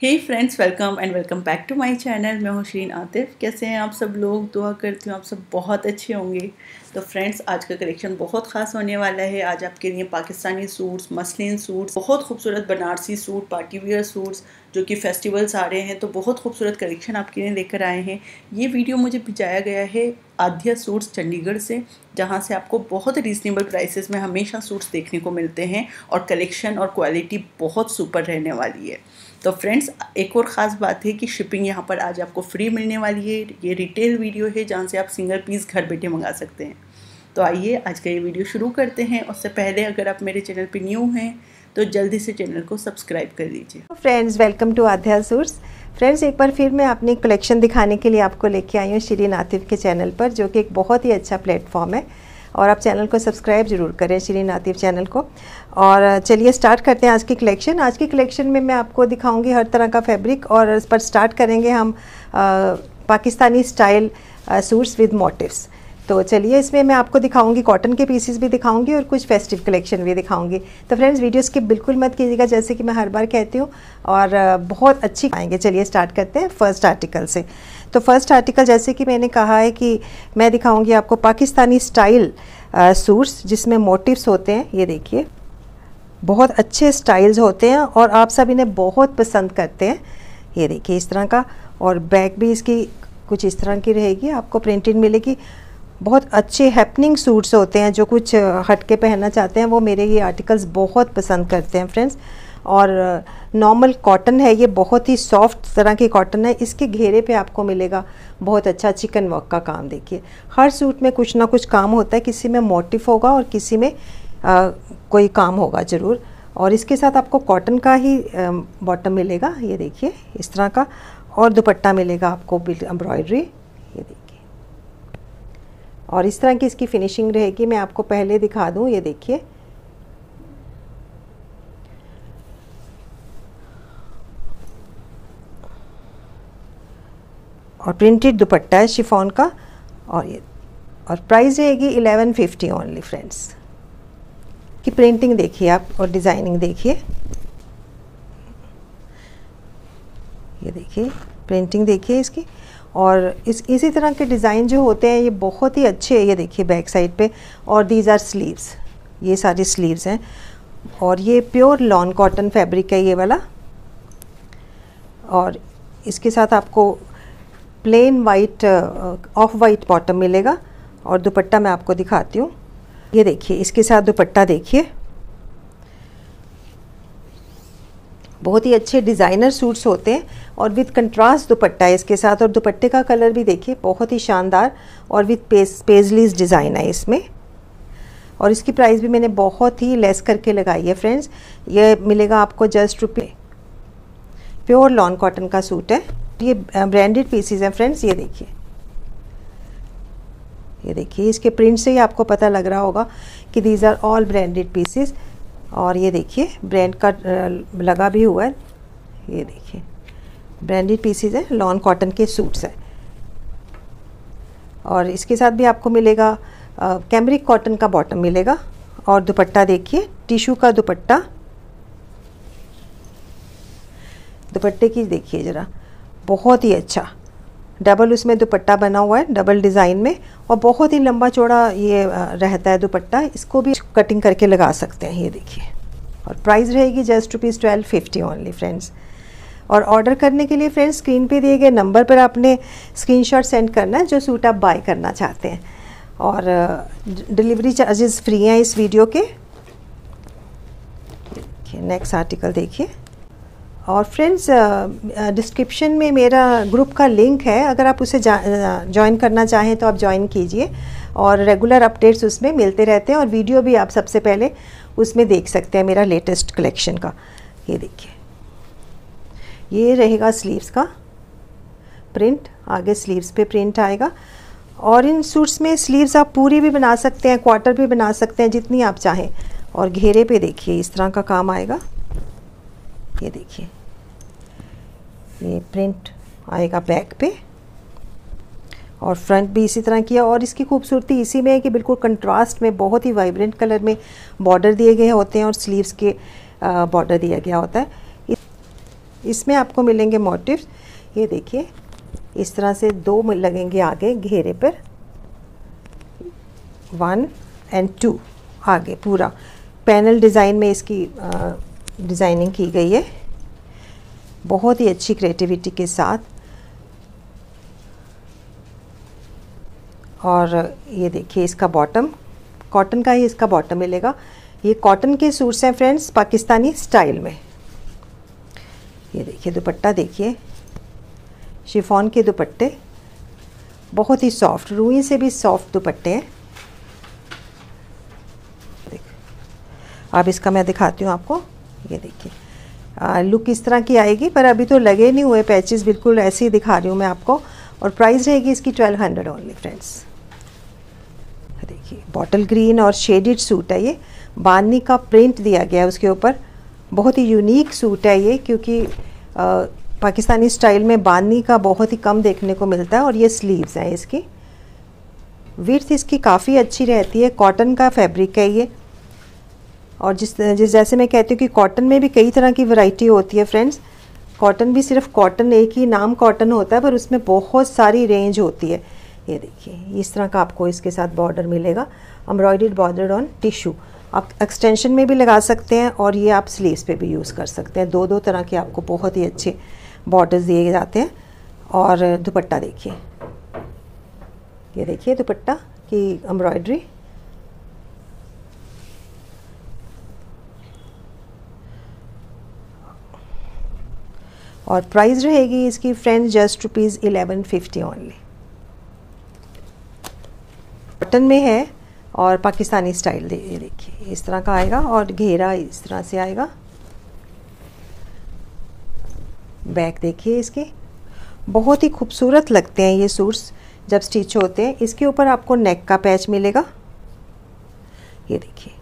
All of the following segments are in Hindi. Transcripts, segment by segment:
Hey friends welcome and welcome back to my channel मैं हूँ शीन आतिफ। कैसे हैं आप सब लोग? दुआ करती हूँ आप सब बहुत अच्छे होंगे। तो फ्रेंड्स आज का कलेक्शन बहुत ख़ास होने वाला है। आज आपके लिए पाकिस्तानी सूट्स मसलिन सूट्स बहुत खूबसूरत Banarasi suit party wear suits जो कि फेस्टिवल्स आ रहे हैं तो बहुत खूबसूरत कलेक्शन आपके लिए लेकर आए हैं। ये वीडियो मुझे भिजाया गया है आध्या सूट्स चंडीगढ़ से, जहाँ से आपको बहुत रीज़नेबल प्राइसेस में हमेशा सूट्स देखने को मिलते हैं और कलेक्शन और क्वालिटी बहुत सुपर रहने वाली है। तो फ्रेंड्स, एक और ख़ास बात है कि शिपिंग यहाँ पर आज आपको फ्री मिलने वाली है। ये रिटेल वीडियो है जहाँ से आप सिंगल पीस घर बैठे मंगा सकते हैं। तो आइए आज का ये वीडियो शुरू करते हैं। उससे पहले अगर आप मेरे चैनल पर न्यू हैं तो जल्दी से चैनल को सब्सक्राइब कर लीजिए। Friends welcome to Aadhya सूर्स friends एक बार फिर मैं अपनी कलेक्शन दिखाने के लिए आपको लेके आई हूँ श्री नातिफ के चैनल पर, जो कि एक बहुत ही अच्छा प्लेटफॉर्म है। और आप चैनल को सब्सक्राइब ज़रूर करें श्री नातिफ चैनल को। और चलिए स्टार्ट करते हैं आज की कलेक्शन आज की कलेक्शन में मैं आपको दिखाऊँगी हर तरह का फैब्रिक और इस पर स्टार्ट करेंगे हम आ, Pakistani style suits with motifs तो चलिए इसमें मैं आपको दिखाऊँगी कॉटन के पीसेस भी दिखाऊँगी और कुछ फेस्टिव कलेक्शन भी दिखाऊँगी। तो फ्रेंड्स वीडियो स्किप बिल्कुल मत कीजिएगा जैसे कि मैं हर बार कहती हूँ। और बहुत अच्छी आएँगे। चलिए स्टार्ट करते हैं फ़र्स्ट आर्टिकल से। तो फ़र्स्ट आर्टिकल जैसे कि मैंने कहा है कि मैं दिखाऊँगी आपको पाकिस्तानी स्टाइल सूट्स जिसमें मोटिव्स होते हैं, ये देखिए। बहुत अच्छे स्टाइल्स होते हैं और आप सब इन्हें बहुत पसंद करते हैं। ये देखिए इस तरह का, और बैक भी इसकी कुछ इस तरह की रहेगी, आपको प्रिंटेड मिलेगी। बहुत अच्छे हैपनिंग सूट्स होते हैं, जो कुछ हटके पहनना चाहते हैं, वो मेरे ये आर्टिकल्स बहुत पसंद करते हैं फ्रेंड्स और नॉर्मल कॉटन है ये बहुत ही सॉफ्ट तरह की कॉटन है इसके घेरे पे आपको मिलेगा बहुत अच्छा चिकन वर्क का काम देखिए। हर सूट में कुछ ना कुछ काम होता है किसी में मोटिव होगा और किसी में आ, कोई काम होगा ज़रूर। और इसके साथ आपको कॉटन का ही बॉटम मिलेगा ये देखिए इस तरह का। और दुपट्टा मिलेगा आपको एम्ब्रॉयडरी ये देखिए। और इस तरह की इसकी फिनिशिंग रहेगी मैं आपको पहले दिखा दूँ ये देखिए। और प्रिंटेड दुपट्टा है शिफॉन का, और ये, और प्राइस रहेगी एलेवन फिफ्टी ओनली फ्रेंड्स की प्रिंटिंग देखिए आप और डिज़ाइनिंग देखिए. ये देखिए प्रिंटिंग देखिए इसकी. और इस, इसी तरह के डिज़ाइन जो होते हैं, ये बहुत ही अच्छे हैं, ये देखिए बैक साइड पे. और दीज आर स्लीव्स ये सारी स्लीव्स हैं. और ये प्योर लॉन कॉटन फैब्रिक है ये वाला. और इसके साथ आपको plain white off white bottom मिलेगा। और दुपट्टा मैं आपको दिखाती हूँ। ये देखिए, इसके साथ दुपट्टा देखिए। बहुत ही अच्छे डिज़ाइनर सूट्स होते हैं और विद कंट्रास्ट दुपट्टा है इसके साथ। और दुपट्टे का कलर भी देखिए, बहुत ही शानदार और विद पेज पेजलीस डिज़ाइन है इसमें। और इसकी प्राइस भी मैंने बहुत ही लेस करके लगाई है फ्रेंड्स ये मिलेगा आपको जस्ट रुपये प्योर लॉन कॉटन का सूट है। ये ब्रांडेड पीसीज हैं फ्रेंड्स ये देखिए। ये देखिए, इसके प्रिंट से ही आपको पता लग रहा होगा कि these are all branded pieces और ये देखिए ब्रांड का लगा भी हुआ है। ये देखिए ब्रांडेड पीसीज है लॉन कॉटन के सूट्स हैं। और इसके साथ भी आपको मिलेगा कैमरिक कॉटन का बॉटम मिलेगा और दुपट्टा देखिए टिशू का दुपट्टा। दुपट्टे की देखिए ज़रा। बहुत ही अच्छा। डबल उसमें दुपट्टा बना हुआ है, डबल डिज़ाइन में, और बहुत ही लंबा चौड़ा ये रहता है दुपट्टा। इसको भी कटिंग करके लगा सकते हैं, ये देखिए। और प्राइस रहेगी just rupees twelve fifty only, friends. और ऑर्डर करने के लिए, फ्रेंड्स, स्क्रीन पे दिए गए नंबर पर आपने स्क्रीनशॉट सेंड करना है, जो सूट आप बाय करना चाहते हैं। और डिलीवरी चार्जेस फ्री हैं इस वीडियो के। नेक्स्ट आर्टिकल देखिए। और फ्रेंड्स डिस्क्रिप्शन में मेरा ग्रुप का लिंक है। अगर आप उसे ज्वाइन करना चाहें तो आप ज्वाइन कीजिए और रेगुलर अपडेट्स उसमें मिलते रहते हैं और वीडियो भी आप सबसे पहले उसमें देख सकते हैं मेरा लेटेस्ट कलेक्शन का। ये देखिए। ये रहेगा स्लीव्स का प्रिंट आगे स्लीव्स पे प्रिंट आएगा। और इन सूट्स में स्लीव्स आप पूरी भी बना सकते हैं क्वार्टर भी बना सकते हैं, जितनी आप चाहें। और घेरे पे देखिए, इस तरह का काम आएगा। ये देखिए। ये प्रिंट आएगा बैक पे। और फ्रंट भी इसी तरह किया। और इसकी खूबसूरती इसी में है कि बिल्कुल कंट्रास्ट में, बहुत ही वाइब्रेंट कलर में बॉर्डर दिए गए होते हैं और स्लीव्स के बॉर्डर दिया गया होता है। इसमें आपको मिलेंगे मोटिव्स ये देखिए, इस तरह से दो लगेंगे आगे घेरे पर। वन एंड टू आगे पूरा। पैनल डिज़ाइन में इसकी डिज़ाइनिंग की गई है। बहुत ही अच्छी क्रिएटिविटी के साथ। और ये देखिए इसका बॉटम कॉटन का ही इसका बॉटम मिलेगा। ये कॉटन के सूट्स हैं फ्रेंड्स पाकिस्तानी स्टाइल में। ये देखिए दुपट्टा देखिए। शिफॉन के दुपट्टे। बहुत ही सॉफ्ट रुई से भी सॉफ्ट दुपट्टे हैं। अब इसका मैं दिखाती हूँ आपको। ये देखिए। लुक इस तरह की आएगी पर अभी तो लगे नहीं हुए पैचेस बिल्कुल ऐसे ही दिखा रही हूँ मैं आपको। और प्राइस रहेगी इसकी ट्वेल्व हंड्रेड ओनली फ्रेंड्स देखिए बॉटल ग्रीन और शेडेड सूट है ये। बांदनी का प्रिंट दिया गया है उसके ऊपर। बहुत ही यूनिक सूट है ये क्योंकि आ, पाकिस्तानी स्टाइल में बांदनी का बहुत ही कम देखने को मिलता है और ये स्लीव्स हैं इसकी। विर्थ इसकी काफ़ी अच्छी रहती है। कॉटन का फैब्रिक है ये। और जिस जिस जैसे मैं कहती हूँ कि कॉटन में भी कई तरह की वैरायटी होती है फ्रेंड्स कॉटन भी सिर्फ़ कॉटन एक ही नाम कॉटन होता है, पर उसमें बहुत सारी रेंज होती है. ये देखिए, इस तरह का आपको इसके साथ बॉर्डर मिलेगा. एम्ब्रॉयड बॉर्डर ऑन टिश्यू आप एक्सटेंशन में भी लगा सकते हैं और ये आप स्लीव्स पे भी यूज़ कर सकते हैं. दो दो तरह के आपको बहुत ही अच्छे बॉर्डर्स दिए जाते हैं. और दुपट्टा देखिए. ये देखिए दुपट्टा की एम्ब्रॉयड्री और प्राइस रहेगी इसकी friends just rupees eleven fifty only cotton में है और पाकिस्तानी स्टाइल ये देखिए, इस तरह का आएगा और घेरा इस तरह से आएगा। बैक देखिए इसके। बहुत ही खूबसूरत लगते हैं ये सूट्स जब स्टिच होते हैं। इसके ऊपर आपको नेक का पैच मिलेगा। ये देखिए।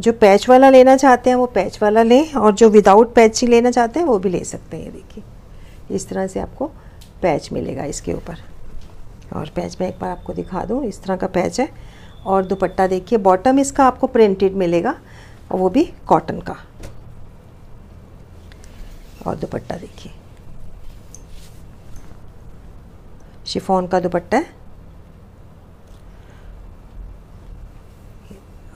जो पैच वाला लेना चाहते हैं, वो पैच वाला लें और जो विदाउट पैच ही लेना चाहते हैं, वो भी ले सकते हैं, ये देखिए। इस तरह से आपको पैच मिलेगा इसके ऊपर। और पैच में एक बार आपको दिखा दूँ, इस तरह का पैच है। और दुपट्टा देखिए बॉटम इसका आपको प्रिंटेड मिलेगा, और वो भी कॉटन का। और दुपट्टा देखिए। शिफॉन का दुपट्टा है।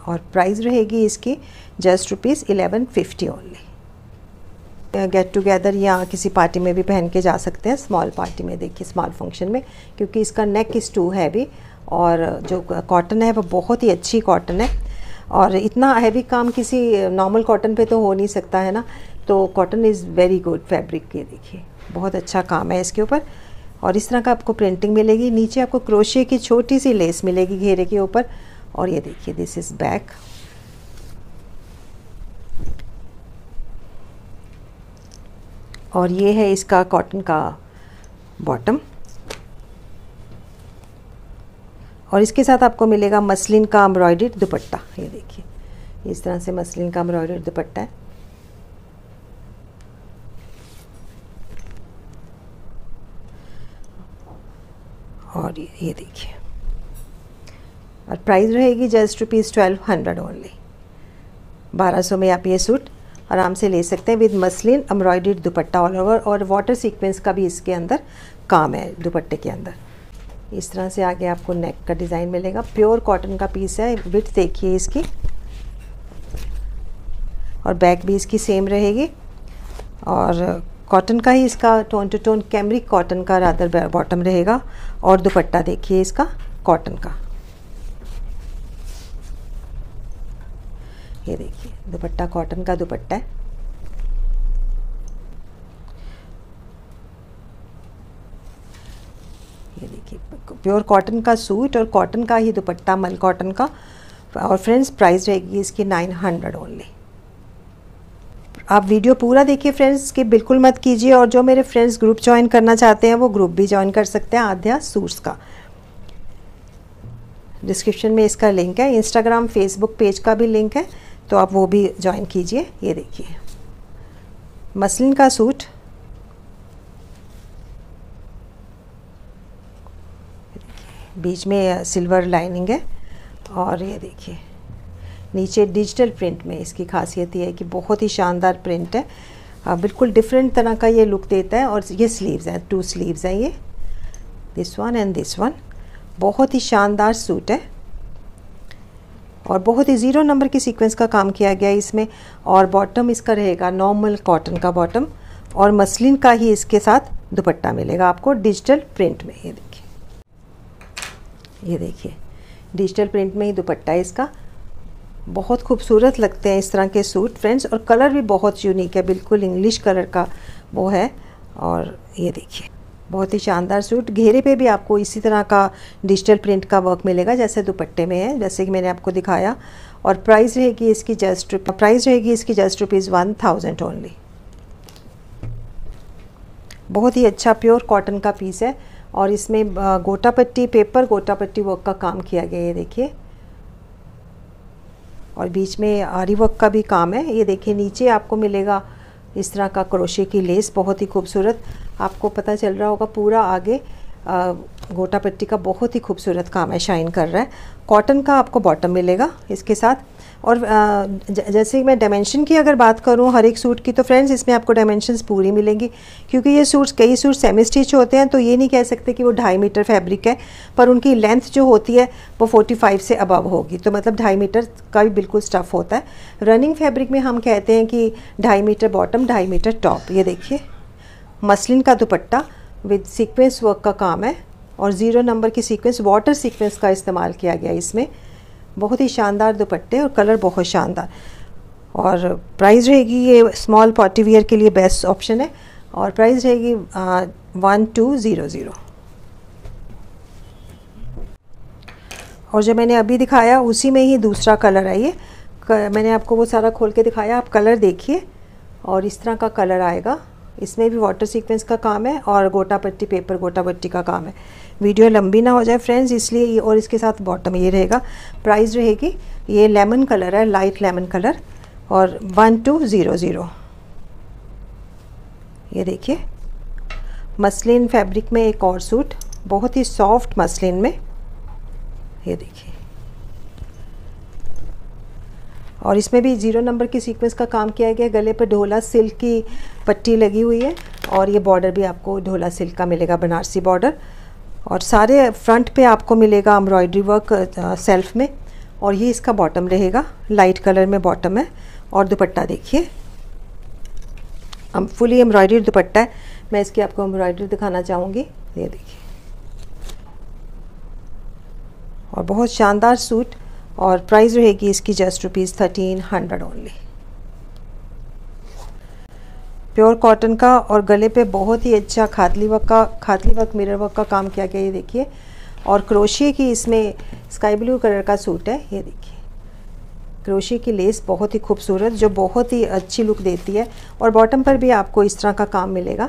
और प्राइस रहेगी इसकी just rupees eleven fifty only get together या किसी पार्टी में भी पहन के जा सकते हैं स्मॉल पार्टी में देखिए स्मॉल फ़ंक्शन में, क्योंकि इसका नेक इस टू है भी और जो कॉटन है वो बहुत ही अच्छी कॉटन है। और इतना हैवी काम किसी नॉर्मल कॉटन पे तो हो नहीं सकता, है ना? तो cotton is very good fabric ये देखिए, बहुत अच्छा काम है इसके ऊपर। और इस तरह का आपको प्रिंटिंग मिलेगी, नीचे आपको क्रोशिया की छोटी सी लेस मिलेगी घेरे के ऊपर। और ये देखिए दिस इज़ बैक और ये है इसका कॉटन का बॉटम और इसके साथ आपको मिलेगा मसलिन का एम्ब्रॉयडर्ड दुपट्टा। ये देखिए, इस तरह से मसलिन का एम्ब्रॉयडर्ड दुपट्टा है। और ये देखिए। और प्राइस रहेगी just rupees twelve hundred only बारह सौ में आप ये सूट आराम से ले सकते हैं with muslin embroidered dupatta all over और वाटर सीक्वेंस का भी इसके अंदर काम है, दुपट्टे के अंदर. इस तरह से आगे आपको नेक का डिज़ाइन मिलेगा. प्योर कॉटन का पीस है विथ देखिए इसकी. और बैक भी इसकी सेम रहेगी. और कॉटन का ही इसका tone two tone cambric cotton का रादर बॉटम रहेगा. और दुपट्टा देखिए इसका कॉटन का. ये देखिए, दुपट्टा कॉटन का दुपट्टा है। ये देखिए प्योर कॉटन का सूट और कॉटन का ही दुपट्टा मल कॉटन का। और फ्रेंड्स प्राइस रहेगी इसकी नाइन हंड्रेड ओनली आप वीडियो पूरा देखिए फ्रेंड्स कि बिल्कुल मत कीजिए। और जो मेरे फ्रेंड्स ग्रुप ज्वाइन करना चाहते हैं, वो ग्रुप भी ज्वाइन कर सकते हैं आध्या सूट्स का। डिस्क्रिप्शन में इसका लिंक है। इंस्टाग्राम फेसबुक पेज का भी लिंक है। तो आप वो भी ज्वाइन कीजिए ये देखिए। मसलिन का सूट। बीच में सिल्वर लाइनिंग है और ये देखिए। नीचे डिजिटल प्रिंट में इसकी खासियत ये है कि बहुत ही शानदार प्रिंट है। आ, बिल्कुल डिफरेंट तरह का ये लुक देता है और ये स्लीव्स हैं टू स्लीव्स हैं ये। This one and this one बहुत ही शानदार सूट है। और बहुत ही ज़ीरो नंबर की सीक्वेंस का काम किया गया है इसमें और बॉटम इसका रहेगा नॉर्मल कॉटन का बॉटम और मसलिन का ही इसके साथ दुपट्टा मिलेगा आपको डिजिटल प्रिंट में, ये देखिए। ये देखिए डिजिटल प्रिंट में ही दुपट्टा है इसका। बहुत खूबसूरत लगते हैं इस तरह के सूट फ्रेंड्स और कलर भी बहुत यूनिक है, बिल्कुल इंग्लिश कलर का वो है। और ये देखिए बहुत ही शानदार सूट। घेरे पे भी आपको इसी तरह का डिजिटल प्रिंट का वर्क मिलेगा, जैसे दुपट्टे में है, जैसे कि मैंने आपको दिखाया। और प्राइस रहेगी इसकी जस्ट प्राइस रहेगी इसकी just rupees one thousand only बहुत ही अच्छा प्योर कॉटन का पीस है और इसमें गोटा पट्टी पेपर गोटा पट्टी वर्क का काम किया गया है देखिए। और बीच में आरी वर्क का भी काम है। ये देखिए, नीचे आपको मिलेगा इस तरह का क्रोशे की लेस बहुत ही खूबसूरत आपको पता चल रहा होगा, पूरा आगे गोटा पट्टी का बहुत ही खूबसूरत काम है, शाइन कर रहा है। कॉटन का आपको बॉटम मिलेगा, इसके साथ और जैसे मैं डायमेंशन की अगर बात करूँ, हर एक सूट की तो फ्रेंड्स इसमें आपको डायमेंशंस पूरी मिलेंगी। क्योंकि ये सूट्स कई सूट सेमी स्टिच होते हैं तो ये नहीं कह सकते कि वो ढाई मीटर फैब्रिक है, पर उनकी लेंथ जो होती है, वो 45 से अबव होगी। तो मतलब ढाई मीटर का भी बिल्कुल स्टफ़ होता है। रनिंग फैब्रिक में हम कहते हैं कि ढाई मीटर बॉटम ढाई मीटर टॉप ये देखिए मसलिन का दुपट्टा विद सीक्वेंस वर्क का काम है, और ज़ीरो नंबर की सीक्वेंस वाटर सीक्वेंस का इस्तेमाल किया गया इसमें। बहुत ही शानदार दुपट्टे और कलर बहुत शानदार। और प्राइस रहेगी ये स्मॉल पार्टी वियर के लिए बेस्ट ऑप्शन है और प्राइस रहेगी वन टू ज़ीरो ज़ीरो और जो मैंने अभी दिखाया, उसी में ही दूसरा कलर है मैंने आपको वो सारा खोल के दिखाया, आप कलर देखिए और इस तरह का कलर आएगा। इसमें भी वाटर सीक्वेंस का काम है और गोटा पट्टी पेपर गोटा पट्टी का काम है। वीडियो लंबी ना हो जाए फ्रेंड्स इसलिए ये और इसके साथ बॉटम ये रहेगा। प्राइस रहेगी, ये लेमन कलर है लाइट लेमन कलर और वन टू ज़ीरो ज़ीरो ये देखिए मसलिन फैब्रिक में एक और सूट बहुत ही सॉफ्ट मसलिन में। ये देखिए। और इसमें भी ज़ीरो नंबर की सीक्वेंस का काम किया गया, गले पर ढोला सिल्क की पट्टी लगी हुई है और ये बॉर्डर भी आपको ढोला सिल्क का मिलेगा, बनारसी बॉर्डर और सारे फ्रंट पे आपको मिलेगा एम्ब्रॉयडरी वर्क सेल्फ में और ये इसका बॉटम रहेगा लाइट कलर में बॉटम है. और दुपट्टा देखिए हम फुली एम्ब्रॉयडरी दुपट्टा है. मैं इसकी आपको एम्ब्रॉयडरी दिखाना चाहूँगी. ये देखिए. और बहुत शानदार सूट और प्राइस रहेगी इसकी just rupees thirteen hundred only pure cotton का और गले पे बहुत ही अच्छा खातली वर्क का खातली वर्क मिरर वर्क का काम किया गया, ये देखिए। और क्रोशिए की इसमें स्काई ब्लू कलर का सूट है, ये देखिए। क्रोशिए की लेस बहुत ही खूबसूरत, जो बहुत ही अच्छी लुक देती है। और बॉटम पर भी आपको इस तरह का काम मिलेगा।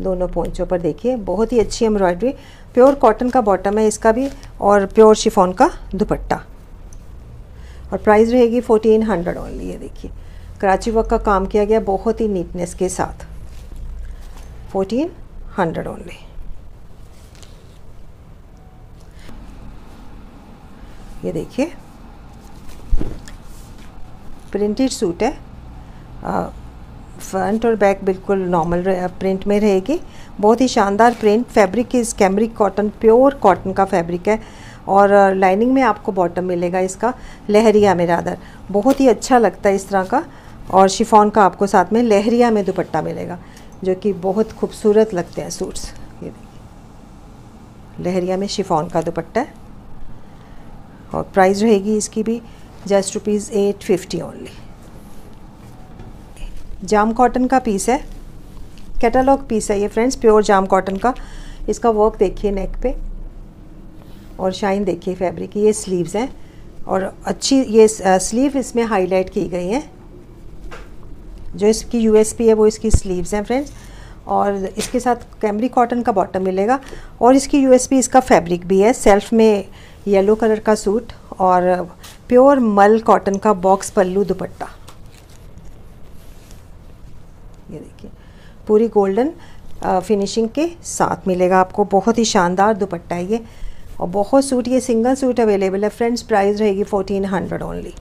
दोनों पोंचों पर देखिए, बहुत ही अच्छी एम्ब्रॉयडरी। प्योर कॉटन का बॉटम है इसका भी और प्योर शिफॉन का दुपट्टा। और प्राइस रहेगी फोर्टीन हंड्रेड ओनली ये देखिए। कराची वर्क का काम किया गया बहुत ही नीटनेस के साथ। फोर्टीन हंड्रेड ओनली ये देखिए। प्रिंटेड सूट है। फ्रंट और बैक बिल्कुल नॉर्मल प्रिंट में रहेगी। बहुत ही शानदार प्रिंट फैब्रिक इस कैमरिक कॉटन प्योर कॉटन का फैब्रिक है। और लाइनिंग में आपको बॉटम मिलेगा इसका, लहरिया में रादर बहुत ही अच्छा लगता है इस तरह का। और शिफॉन का आपको साथ में लहरिया में दुपट्टा मिलेगा, जो कि बहुत खूबसूरत लगते हैं सूट्स ये लहरिया में शिफॉन का दुपट्टा है। और प्राइस रहेगी इसकी भी just rupees eight fifty only jam cotton का पीस है। कैटलॉग पीस है ये फ्रेंड्स प्योर जाम कॉटन का। इसका वर्क देखिए नेक पे। और शाइन देखिए फैब्रिक ये स्लीव्स हैं। और अच्छी ये स्लीव इसमें हाईलाइट की गई हैं। जो इसकी यूएसपी है, वो इसकी स्लीव्स हैं फ्रेंड्स और इसके साथ कैमरी कॉटन का बॉटम मिलेगा। और इसकी यूएसपी इसका फैब्रिक भी है। सेल्फ में येलो कलर का सूट और प्योर मल कॉटन का बॉक्स पल्लू दुपट्टा। ये देखिए। पूरी गोल्डन फिनिशिंग के साथ मिलेगा आपको। बहुत ही शानदार दुपट्टा है ये। और बहुत सूट, ये सिंगल सूट अवेलेबल है। फ्रेंड्स, प्राइस रहेगी फोर्टीन हंड्रेड ओनली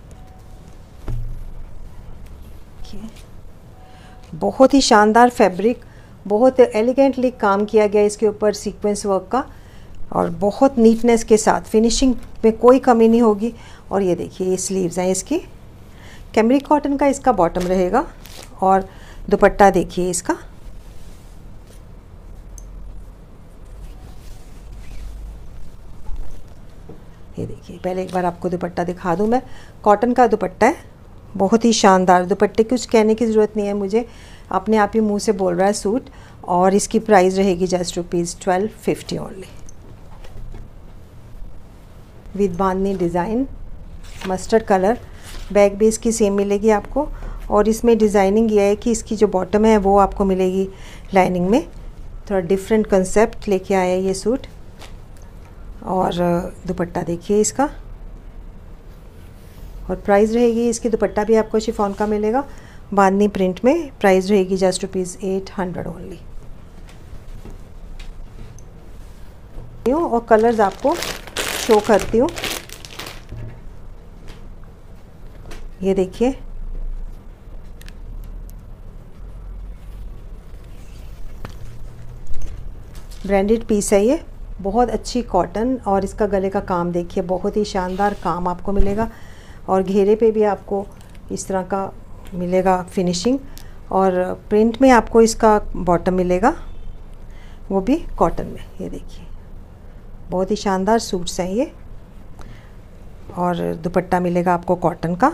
बहुत ही शानदार फैब्रिक, बहुत एलिगेंटली काम किया गया इसके ऊपर सीक्वेंस वर्क का। और बहुत नीटनेस के साथ फिनिशिंग में कोई कमी नहीं होगी। और ये देखिए, ये स्लीव्स हैं इसकी। कैमरिक कॉटन का इसका बॉटम रहेगा। और दुपट्टा देखिए इसका। ये देखिए, पहले एक बार आपको दुपट्टा दिखा दूँ मैं। कॉटन का दुपट्टा है, बहुत ही शानदार दुपट्टे, कुछ कहने की ज़रूरत नहीं है मुझे। अपने आप ही मुँह से बोल रहा है सूट, और इसकी प्राइस रहेगी just rupees twelve fifty only with bandhani design mustard colour back base की सेम मिलेगी आपको। और इसमें डिज़ाइनिंग यह है कि इसकी जो बॉटम है, वो आपको मिलेगी लाइनिंग में। थोड़ा डिफरेंट कंसेप्ट लेके आया है ये सूट और दुपट्टा देखिए इसका। और प्राइस रहेगी, इसकी दुपट्टा भी आपको शिफॉन का मिलेगा। बांधनी प्रिंट में प्राइस रहेगी just rupees eight hundred only और कलर्स आपको शो करती हूँ। ये देखिए। ब्रांडेड पीस है ये। बहुत अच्छी कॉटन और इसका गले का काम देखिए, बहुत ही शानदार काम आपको मिलेगा और घेरे पे भी आपको इस तरह का मिलेगा फिनिशिंग और प्रिंट में आपको इसका बॉटम मिलेगा, वो भी कॉटन में, ये देखिए। बहुत ही शानदार सूट्स हैं ये और दुपट्टा मिलेगा आपको कॉटन का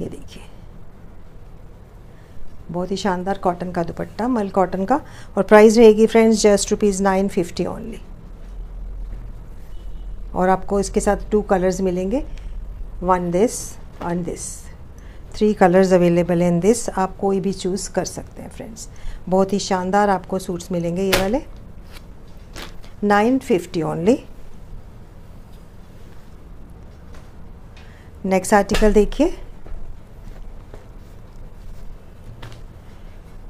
ये देखिए बहुत ही शानदार कॉटन का दुपट्टा, मल कॉटन का, और प्राइस रहेगी friends just rupees nine fifty only और आपको इसके साथ टू कलर्स मिलेंगे one this and this three colours available in this आप कोई भी चूज़ कर सकते हैं फ्रेंड्स बहुत ही शानदार आपको सूट्स मिलेंगे ये वाले. Nine fifty only next article देखिए.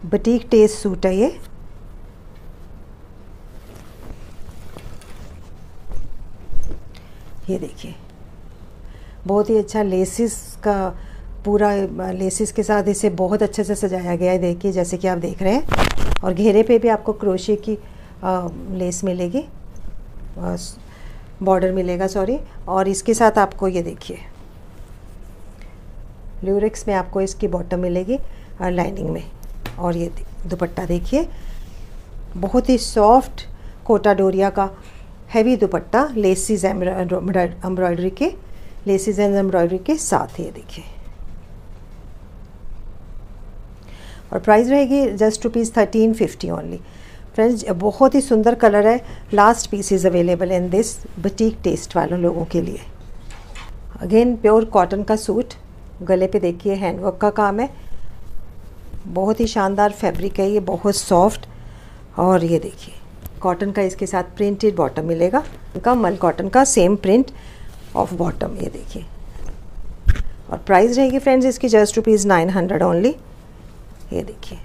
बटीक टेस्ट सूट है ये। ये देखिए। बहुत ही अच्छा लेसिस का पूरा लेसिस के साथ इसे बहुत अच्छे से सजाया गया है देखिए जैसे कि आप देख रहे हैं। और घेरे पे भी आपको क्रोशे की आ, लेस मिलेगी। बॉर्डर मिलेगा सॉरी और इसके साथ आपको ये देखिए। ल्यूरिक्स में आपको इसकी बॉटम मिलेगी लाइनिंग में। और ये दुपट्टा देखिए, बहुत ही सॉफ्ट कोटा डोरिया का हैवी दुपट्टा लेसिस एम्ब्रॉयडरी के लेसिस एंड एम्ब्रॉयडरी के साथ ये देखिए। और प्राइस रहेगी just rupees thirteen fifty only friends बहुत ही सुंदर कलर है। Last piece is available in this boutique taste वालों लोगों के लिए। अगेन प्योर कॉटन का सूट गले पे देखिए हैंडवर्क का काम है। बहुत ही शानदार फैब्रिक है ये, बहुत सॉफ्ट। और ये देखिए, कॉटन का इसके साथ प्रिंटेड बॉटम मिलेगा। इनका मल कॉटन का सेम प्रिंट ऑफ़ बॉटम ये देखिए। और प्राइस रहेगी फ्रेंड्स इसकी just rupees nine hundred only ये देखिए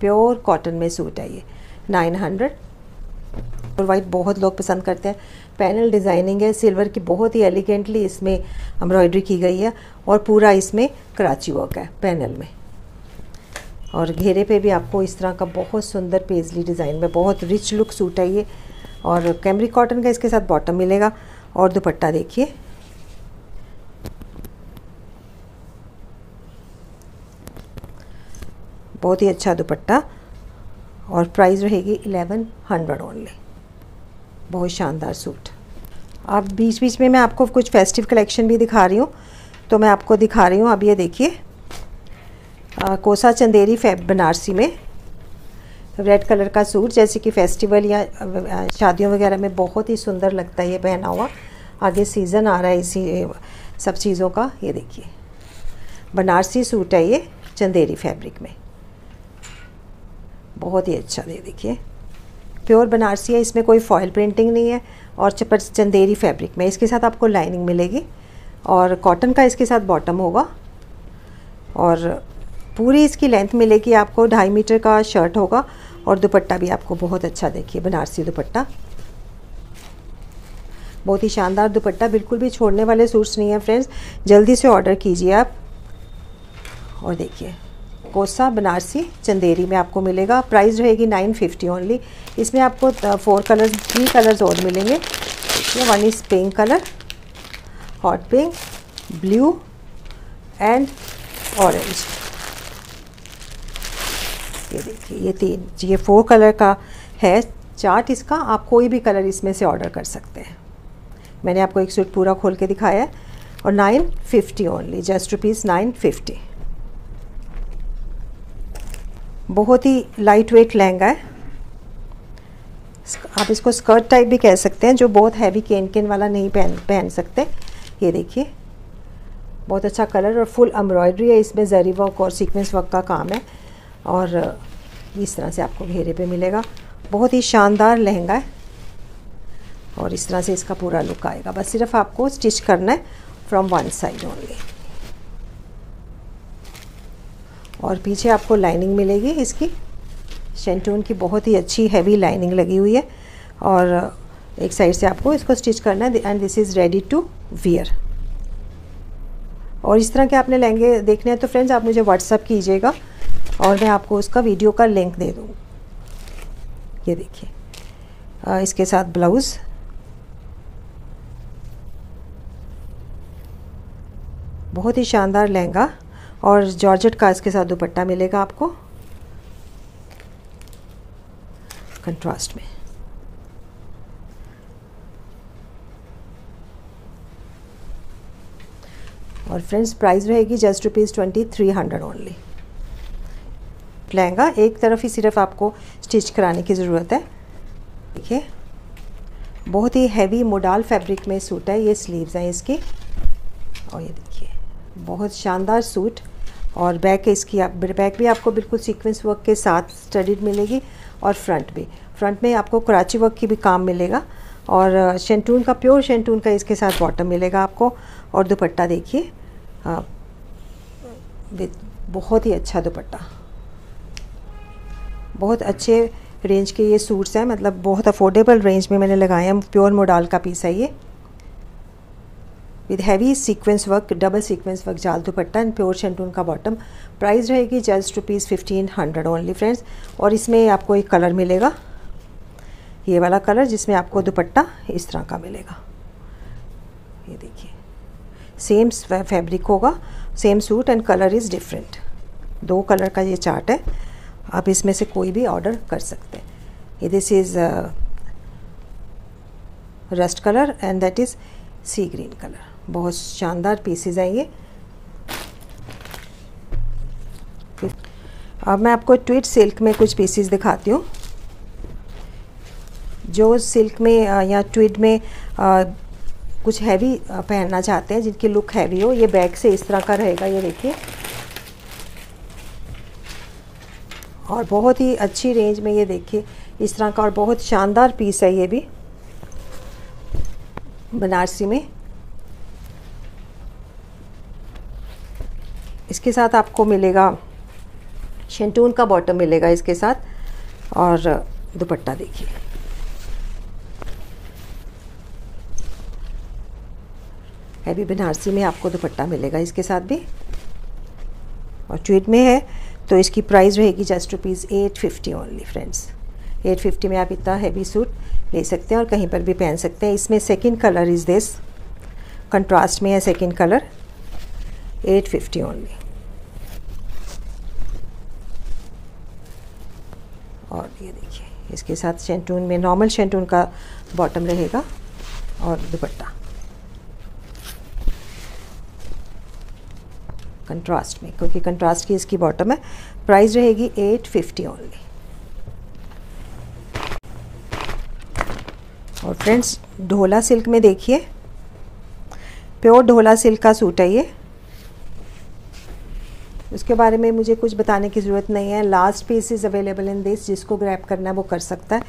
प्योर कॉटन में सूट है ये नाइन हंड्रेड और वाइट बहुत लोग पसंद करते हैं। पैनल डिज़ाइनिंग है सिल्वर की बहुत ही एलिगेंटली इसमें एम्ब्रॉयडरी की गई है। और पूरा इसमें कराची वर्क है पैनल में। और घेरे पे भी आपको इस तरह का बहुत सुंदर पेजली डिज़ाइन में बहुत रिच लुक सूट है ये। और कैमरी कॉटन का इसके साथ बॉटम मिलेगा। और दुपट्टा देखिए। बहुत ही अच्छा दुपट्टा। और प्राइस रहेगी एलेवन हंड्रेड ओनली बहुत शानदार सूट अब बीच बीच में मैं आपको कुछ फेस्टिव कलेक्शन भी दिखा रही हूँ। तो मैं आपको दिखा रही हूँ। अब ये देखिए। कोसा चंदेरी फैब बनारसी में। रेड कलर का सूट, जैसे कि फेस्टिवल या शादियों वगैरह में बहुत ही सुंदर लगता है ये पहना हुआ। आगे सीज़न आ रहा है इसी सब चीज़ों का। ये देखिए, बनारसी सूट है ये, चंदेरी फैब्रिक में। बहुत ही अच्छा दे देखिए। प्योर बनारसी है, इसमें कोई फॉयल प्रिंटिंग नहीं है और चपर चंदेरी फैब्रिक में। इसके साथ आपको लाइनिंग मिलेगी और कॉटन का इसके साथ बॉटम होगा। और पूरी इसकी लेंथ मिलेगी आपको, ढाई मीटर का शर्ट होगा और दुपट्टा भी आपको बहुत अच्छा देखिए, बनारसी दुपट्टा। बहुत ही शानदार दुपट्टा, बिल्कुल भी छोड़ने वाले सूट्स नहीं है फ्रेंड्स जल्दी से ऑर्डर कीजिए आप। और देखिए, कोसा बनारसी चंदेरी में आपको मिलेगा। प्राइस रहेगी नाइन फिफ्टी ओनली इसमें आपको फोर कलर्स थ्री कलर्स और मिलेंगे। One is pink colour hot pink blue and orange ये देखिए, ये तीन ये फोर कलर का है। चार्ट इसका, आप कोई भी कलर इसमें से ऑर्डर कर सकते हैं। मैंने आपको एक सूट पूरा खोल के दिखाया है। और nine fifty only just rupees nine fifty बहुत ही लाइट वेट लहंगा है। आप इसको स्कर्ट टाइप भी कह सकते हैं, जो बहुत हैवी केन केन वाला नहीं पहन पहन सकते। ये देखिए, बहुत अच्छा कलर और फुल एम्ब्रॉयडरी है। इसमें जरी वर्क और सीक्वेंस वर्क का काम है। और इस तरह से आपको घेरे पे मिलेगा। बहुत ही शानदार लहंगा है। और इस तरह से इसका पूरा लुक आएगा। बस सिर्फ़ आपको स्टिच करना है फ्रॉम वन साइड ओनली और पीछे आपको लाइनिंग मिलेगी। इसकी शेंटून की बहुत ही अच्छी हैवी लाइनिंग लगी हुई है। और एक साइड से आपको इसको स्टिच करना है। And this is ready to wear और इस तरह के आपने लहंगे देखने हैं तो फ्रेंड्स आप मुझे व्हाट्सअप कीजिएगा और मैं आपको उसका वीडियो का लिंक दे दूँ। ये देखिए। इसके साथ ब्लाउज़ बहुत ही शानदार लहंगा और जॉर्जेट का इसके साथ दुपट्टा मिलेगा आपको। कंट्रास्ट में। और फ्रेंड्स प्राइस रहेगी just rupees twenty three hundred only lehenga एक तरफ़ ही सिर्फ़ आपको स्टिच कराने की ज़रूरत है। देखिए, बहुत ही हैवी मोडाल फैब्रिक में सूट है, ये स्लीव्स हैं इसकी। और ये देखिए, बहुत शानदार सूट और बैक इसकी आप बैक भी आपको बिल्कुल सीक्वेंस वर्क के साथ स्टडीड मिलेगी और फ्रंट भी। फ्रंट में आपको कराची वर्क की भी काम मिलेगा। और शेंटून का, प्योर शेंटून का इसके साथ बॉटम मिलेगा आपको। और दुपट्टा देखिए बहुत ही अच्छा दुपट्टा। बहुत अच्छे रेंज के ये सूट्स हैं मतलब बहुत अफोर्डेबल रेंज में मैंने लगाए हैं। प्योर मोडाल का पीस है ये। With heavy sequence work double sequence work जाल दुपट्टा एंड प्योर शेंटून का बॉटम प्राइस रहेगी just rupees fifteen hundred only friends और इसमें आपको एक कलर मिलेगा। ये वाला कलर जिसमें आपको दुपट्टा इस तरह का मिलेगा। ये देखिए। सेम फैब्रिक होगा same suit and colour is different दो कलर का ये चार्ट है। आप इसमें से कोई भी ऑर्डर कर सकते हैं। ये this is rust colour and that is sea green colour बहुत शानदार पीसेज हैं ये। अब मैं आपको ट्विट सिल्क में कुछ पीसेस दिखाती हूँ। जो सिल्क में या ट्विड में आ, कुछ हैवी पहनना चाहते हैं जिनकी लुक हैवी हो ये बैग से इस तरह का रहेगा ये देखिए। और बहुत ही अच्छी रेंज में ये देखिए इस तरह का और बहुत शानदार पीस है ये भी बनारसी में। इसके साथ आपको मिलेगा शेंटून का बॉटम मिलेगा इसके साथ और दुपट्टा देखिए। हैवी बनारसी में आपको दुपट्टा मिलेगा इसके साथ भी। और ट्वीट में है तो इसकी प्राइस रहेगी just rupees eight fifty only friends eight fifty में आप इतना हैवी सूट ले सकते हैं और कहीं पर भी पहन सकते हैं। इसमें second colour is this contrast में है second colour eight fifty only और ये देखिए, इसके साथ शेंटून में नॉर्मल शेंटून का बॉटम रहेगा और दुपट्टा। कंट्रास्ट में, क्योंकि कंट्रास्ट की इसकी बॉटम है। प्राइस रहेगी एट फिफ्टी ओनली और फ्रेंड्स ढोला सिल्क में देखिए। प्योर ढोला सिल्क का सूट है ये। उसके बारे में मुझे कुछ बताने की ज़रूरत नहीं है। Last piece is available in this जिसको ग्रैप करना है वो कर सकता है।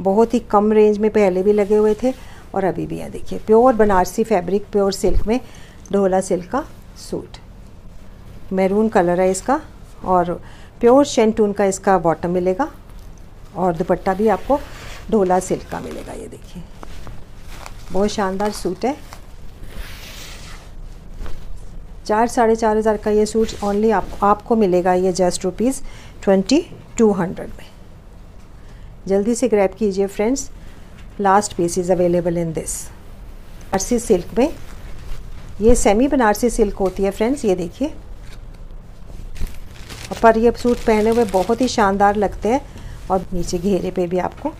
बहुत ही कम रेंज में पहले भी लगे हुए थे और अभी भी है। देखिए pure Banarasi fabric pure silk में ढोला सिल्क का सूट मैरून कलर है इसका और प्योर शेंटून का इसका बॉटम मिलेगा और दुपट्टा भी आपको ढोला सिल्क का मिलेगा, ये देखिए। बहुत शानदार सूट है। चार, साढ़े चार हज़ार का ये सूट ओनली आप, आपको मिलेगा ये just rupees twenty two hundred में। जल्दी से ग्रैब कीजिए friends last piece is available in this Banarasi silk में। ये सेमी बनारसी सिल्क होती है फ्रेंड्स ये देखिए। पर ये सूट पहने हुए बहुत ही शानदार लगते हैं और नीचे घेरे पे भी आपको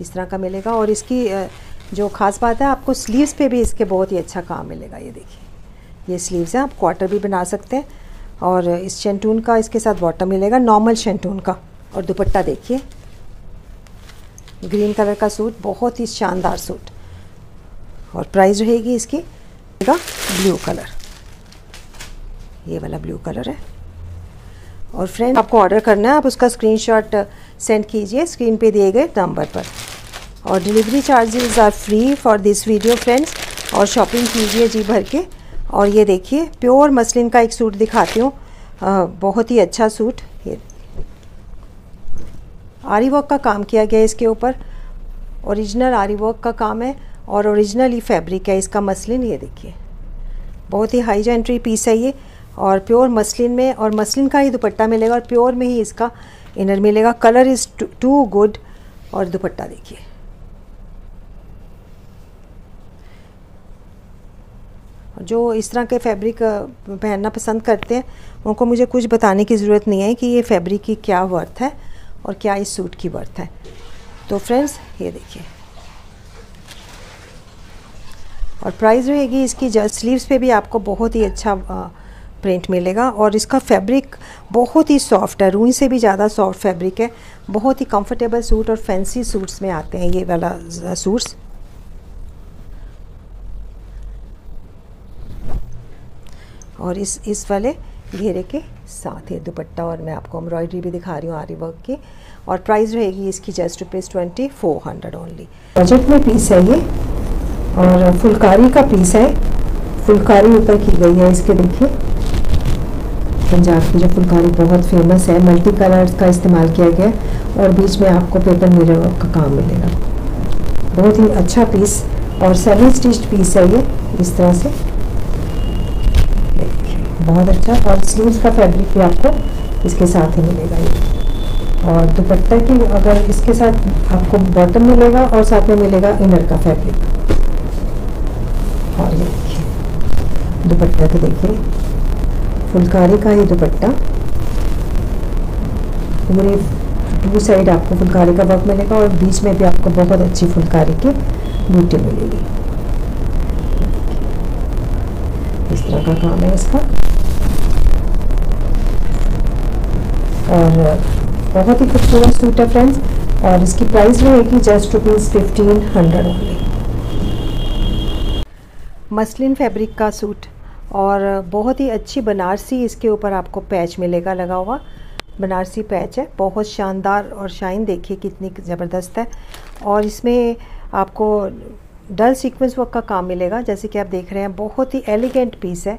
इस तरह का मिलेगा और इसकी जो ख़ास बात है, आपको स्लीव्स पे भी इसके बहुत ही अच्छा काम मिलेगा, ये देखिए। ये स्लीव्स हैं, आप क्वार्टर भी बना सकते हैं और इस शेंटून का इसके साथ बॉटम मिलेगा नॉर्मल शेंटून का। और दुपट्टा देखिए। ग्रीन कलर का सूट बहुत ही शानदार सूट और प्राइस रहेगी इसकी ब्लू कलर ये वाला ब्लू कलर है। और फ्रेंड आपको ऑर्डर करना है, आप उसका स्क्रीनशॉट सेंड कीजिए स्क्रीन पे दिए गए नंबर पर। और delivery charges are free for this video friends और शॉपिंग कीजिए जी भर के। और ये देखिए प्योर मसलिन का एक सूट दिखाती हूँ। बहुत ही अच्छा सूट ये। आरी वर्क का काम किया गया है इसके ऊपर। ओरिजिनल आरी वर्क का काम है और ओरिजिनल ही फैब्रिक है इसका मसलिन ये देखिए। बहुत ही हाई जेंट्री पीस है ये। और प्योर मसलिन में, और मसलिन का ही दुपट्टा मिलेगा और प्योर में ही इसका इनर मिलेगा। कलर इज़ टू गुड और दुपट्टा देखिए। जो इस तरह के फैब्रिक पहनना पसंद करते हैं, उनको मुझे कुछ बताने की ज़रूरत नहीं है कि ये फैब्रिक की क्या वर्थ है और क्या इस सूट की वर्थ है। तो फ्रेंड्स ये देखिए। और प्राइस रहेगी इसकी स्लीव्स पे भी आपको बहुत ही अच्छा प्रिंट मिलेगा और इसका फैब्रिक बहुत ही सॉफ्ट है। रूई से भी ज़्यादा सॉफ्ट फैब्रिक है। बहुत ही कंफर्टेबल सूट और फैंसी सूट्स में आते हैं ये वाला सूट्स और इस इस वाले घेरे के साथ ही दुपट्टा और मैं आपको एम्ब्रॉयडरी भी दिखा रही हूँ आरी वर्क की। और प्राइस रहेगी इसकी just rupees twenty four hundred only budget में पीस है ये और फुलकारी का पीस है। फुलकारी ऊपर की गई है इसके देखिए। पंजाब की जो फुलकारी बहुत फ़ेमस है। मल्टी कलर्स का इस्तेमाल किया गया और बीच में आपको पेपर मिरर का काम मिलेगा। बहुत ही अच्छा पीस और सेमी स्टिच्ड पीस है ये, इस तरह से। बहुत अच्छा और स्लीव्स का फैब्रिक भी आपको इसके साथ ही मिलेगा ये। और दुपट्टा की अगर इसके साथ आपको बॉटम मिलेगा और साथ में मिलेगा इनर का फैब्रिक और ये देखिए, दुपट्टा तो देखिए। फुलकारी का ही दुपट्टा। पूरे टू साइड आपको फुलकारी का वर्क मिलेगा और बीच में भी आपको बहुत अच्छी फुलकारी की बूटी मिलेगी। इस तरह का काम है इसका। और बहुत ही खूबसूरत सूट है फ्रेंड्स और इसकी प्राइस रहेगी just rupees fifteen hundred only muslin fabric का सूट और बहुत ही अच्छी बनारसी इसके ऊपर आपको पैच मिलेगा, लगा हुआ। बनारसी पैच है। बहुत शानदार और शाइन, देखिए कितनी ज़बरदस्त है। और इसमें आपको डल सीक्वेंस वर्क का काम मिलेगा। जैसे कि आप देख रहे हैं, बहुत ही एलिगेंट पीस है,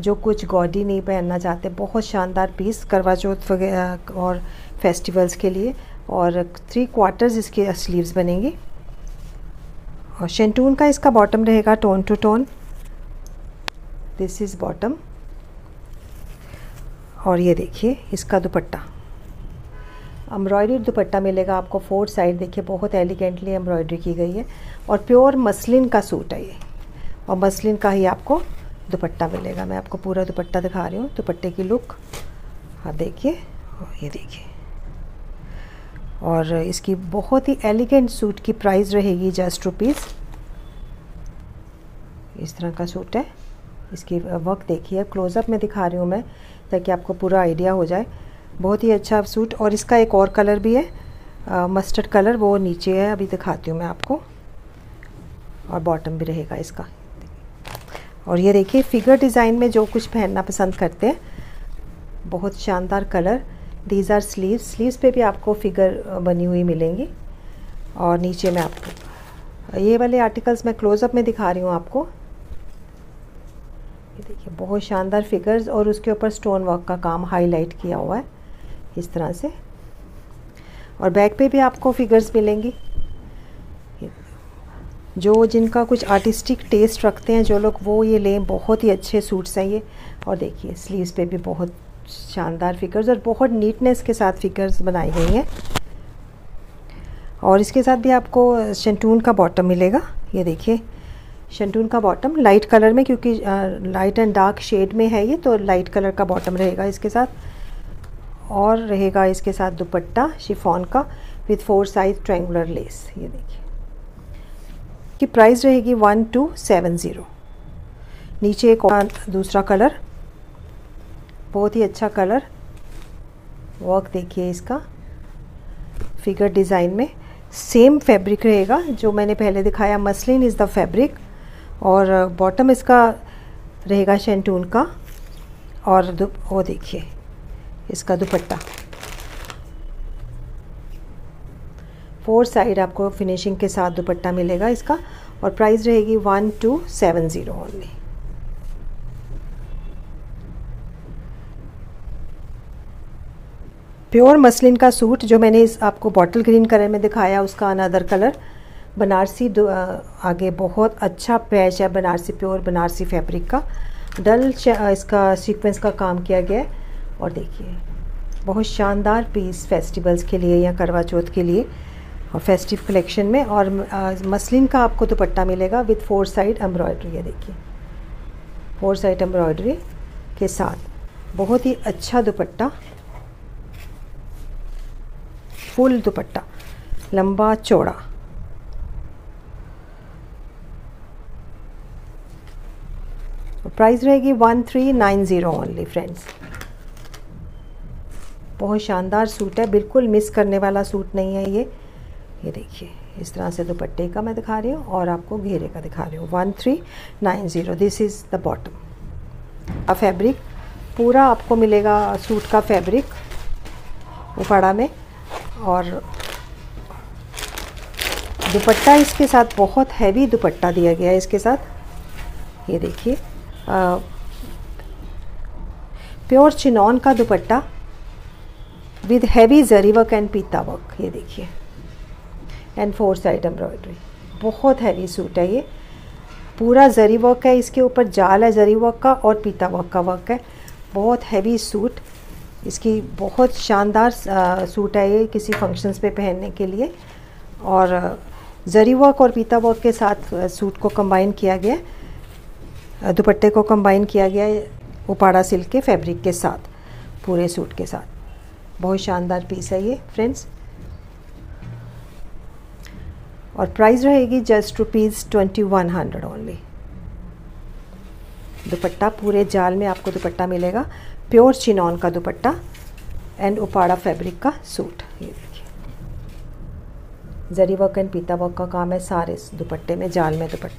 जो कुछ गॉडी नहीं पहनना चाहते। बहुत शानदार पीस करवा चौथ वगैरह और फेस्टिवल्स के लिए। और थ्री क्वार्टर्स इसके स्लीव्स बनेंगी। और शेंटून का इसका बॉटम रहेगा tone to tone this is bottom और ये देखिए, इसका दुपट्टा। एम्ब्रॉयडरी दुपट्टा मिलेगा आपको फोर साइड देखिए, बहुत एलिगेंटली एम्ब्रॉयडरी की गई है। और प्योर मसलिन का सूट है ये। और मसलिन का ही आपको दुपट्टा मिलेगा। मैं आपको पूरा दुपट्टा दिखा रही हूँ, दुपट्टे की लुक हाँ देखिए, ये देखिए। और इसकी बहुत ही एलिगेंट सूट की प्राइस रहेगी जस्ट रुपीज़ इस तरह का सूट है। इसकी वर्क देखिए। क्लोज़अप में दिखा रही हूँ मैं, ताकि आपको पूरा आइडिया हो जाए। बहुत ही अच्छा सूट और इसका एक और कलर भी है। मस्टर्ड कलर वो नीचे है, अभी दिखाती हूँ मैं आपको। और बॉटम भी रहेगा इसका। और ये देखिए फिगर डिज़ाइन में जो कुछ पहनना पसंद करते हैं, बहुत शानदार colour these are sleeves sleeves पे भी आपको फिगर बनी हुई मिलेंगी। और नीचे में आपको, ये वाले आर्टिकल्स मैं क्लोज़अप में दिखा रही हूँ आपको। ये देखिए, बहुत शानदार फिगर्स और उसके ऊपर स्टोन वर्क का काम हाईलाइट किया हुआ है, इस तरह से। और बैक पे भी आपको फिगर्स मिलेंगी। जो जिनका कुछ आर्टिस्टिक टेस्ट रखते हैं, जो लोग, वो ये लें, बहुत ही अच्छे सूट्स हैं ये। और देखिए स्लीव्स पे भी बहुत शानदार फिगर्स और बहुत नीटनेस के साथ फिगर्स बनाई गई हैं। और इसके साथ भी आपको शंटून का बॉटम मिलेगा। ये देखिए शंटून का बॉटम लाइट कलर में, क्योंकि लाइट एंड डार्क शेड में है ये तो लाइट कलर का बॉटम रहेगा इसके साथ। और रहेगा इसके साथ दुपट्टा शिफॉन का with four size triangular lace ये देखिए। की प्राइस रहेगी वन टू सेवन ज़ीरो नीचे एक और दूसरा कलर बहुत ही अच्छा कलर वर्क देखिए इसका। फिगर डिज़ाइन में सेम फैब्रिक रहेगा, जो मैंने पहले दिखाया मसलिन इज़ द फैब्रिक और बॉटम इसका रहेगा शेंटून का और वो देखिए, इसका दुपट्टा। फोर साइड आपको फिनिशिंग के साथ दुपट्टा मिलेगा इसका और प्राइस रहेगी one two seven zero only pure muslin का सूट जो मैंने इस आपको बॉटल ग्रीन कलर में दिखाया, उसका अनदर कलर बनारसी आगे बहुत अच्छा पैच है बनारसी प्योर बनारसी फैब्रिक का। डल इसका सीक्वेंस का काम किया गया है। और देखिए, बहुत शानदार पीस फेस्टिवल्स के लिए या करवा चौथ के लिए, और फेस्टिव कलेक्शन में। और मसलिन का आपको दुपट्टा मिलेगा विथ फोर साइड एम्ब्रॉयडरी है देखिए। फोर साइड एम्ब्रॉयडरी के साथ। बहुत ही अच्छा दुपट्टा। फुल दुपट्टा। लंबा चौड़ा। प्राइस रहेगी one three nine zero only friends बहुत शानदार सूट है, बिल्कुल मिस करने वाला सूट नहीं है ये। ये देखिए, इस तरह से दुपट्टे का मैं दिखा रही हूँ और आपको घेरे का दिखा रही हूँ। One three nine zero this is the bottom uh fabric पूरा आपको मिलेगा सूट का फैब्रिक उपाड़ा में। और दुपट्टा इसके साथ बहुत हैवी दुपट्टा दिया गया है इसके साथ। ये देखिए प्योर चिनॉन का dupatta with heavy zari work and पीता वर्क ये देखिए। एंड फोर साइड एम्ब्रॉयडरी बहुत हैवी सूट है ये। पूरा जरी वर्क है, इसके ऊपर जाल है जरी वर्क का और पीता वर्क का वर्क है। बहुत हैवी सूट इसकी बहुत शानदार सूट है ये किसी फ़ंक्शंस पे पहनने के लिए। और जरी वर्क और पीता वर्क के साथ सूट को कंबाइन किया गया दुपट्टे को कंबाइन किया गया उपाड़ा सिल्क के फैब्रिक के साथ, पूरे सूट के साथ। बहुत शानदार पीस है ये फ्रेंड्स और प्राइस रहेगी just rupees twenty one hundred only dupatta पूरे जाल में आपको दुपट्टा मिलेगा। प्योर चिनॉन का दुपट्टा एंड उपाड़ा फैब्रिक का सूट ये देखिए। जरी वर्क एंड पीता वर्क का काम है सारे दुपट्टे में, जाल में दुपट्टा।